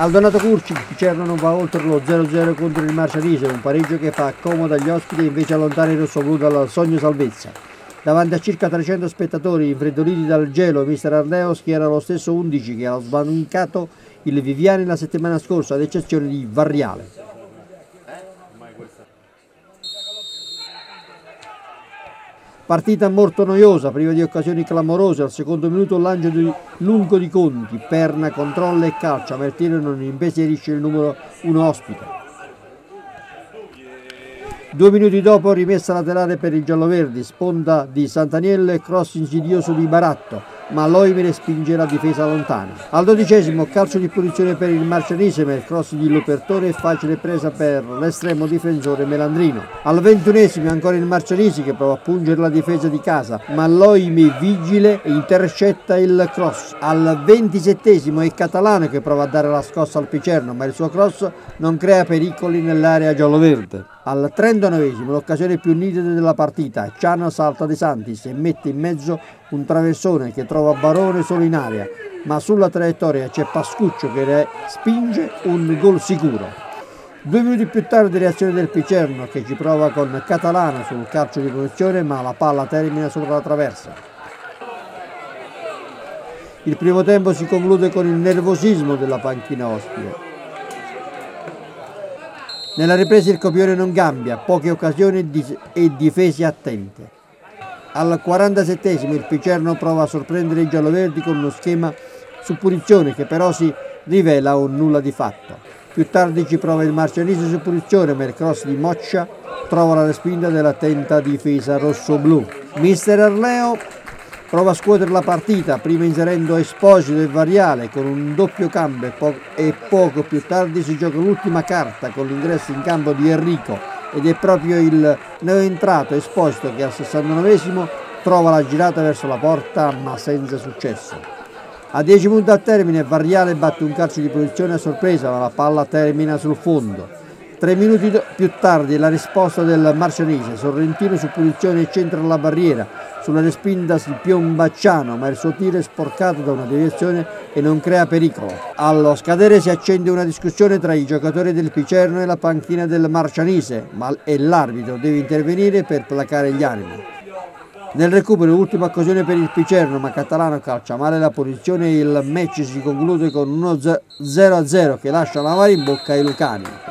Al Donato Curci Picerno non va oltre lo 0-0 contro il Marcianise, un pareggio che fa comodo agli ospiti e invece allontana il rossoblu dal sogno salvezza. Davanti a circa 300 spettatori infreddoliti dal gelo, mister Arneo schiera lo stesso 11 che ha sbancato il Viviani la settimana scorsa, ad eccezione di Varriale. Partita molto noiosa, priva di occasioni clamorose, al secondo minuto il lancio di lungo di Conti, perna, controlla e calcia, ma il non impensierisce il numero uno ospite. Due minuti dopo rimessa laterale per i gialloverdi, sponda di Sant'Aniello e cross insidioso di Baratto, ma Loimere spinge la difesa lontana. Al dodicesimo calcio di punizione per il Marcianise, ma il cross di Lupertore è facile presa per l'estremo difensore Melandrino. Al ventunesimo ancora il Marcianise che prova a pungere la difesa di casa, ma Loime vigile e intercetta il cross. Al ventisettesimo è Catalano che prova a dare la scossa al Picerno, ma il suo cross non crea pericoli nell'area gialloverde. Al 39 l'occasione più nitida della partita, Ciano salta De Santis e mette in mezzo un traversone che trova Barone solo in aria, ma sulla traiettoria c'è Pascuccio che spinge un gol sicuro. Due minuti più tardi reazione del Picerno che ci prova con Catalano sul calcio di punizione ma la palla termina sopra la traversa. Il primo tempo si conclude con il nervosismo della panchina ospite. Nella ripresa il copione non cambia, poche occasioni e difese attente. Al 47 il Picerno prova a sorprendere i gialloverdi con uno schema su punizione che però si rivela un nulla di fatto. Più tardi ci prova il Marcianese su punizione ma il cross di Moccia trova la respinta dell'attenta difesa rosso-blu. Mister Arleo prova a scuotere la partita, prima inserendo Esposito e Variale con un doppio cambio e, po e poco più tardi si gioca l'ultima carta con l'ingresso in campo di Enrico ed è proprio il neoentrato Esposito che al 69 trova la girata verso la porta ma senza successo. A 10 minuti al termine Variale batte un calcio di posizione a sorpresa ma la palla termina sul fondo. Tre minuti più tardi la risposta del Marcianese, Sorrentino su posizione centra la barriera, sulla respinta si piomba Ciano, ma il suo tiro è sporcato da una deviazione e non crea pericolo. Allo scadere si accende una discussione tra i giocatori del Picerno e la panchina del Marcianese, ma e l'arbitro deve intervenire per placare gli animi. Nel recupero l'ultima occasione per il Picerno, ma Catalano calcia male la posizione e il match si conclude con uno 0-0 che lascia la mare in bocca ai Lucani.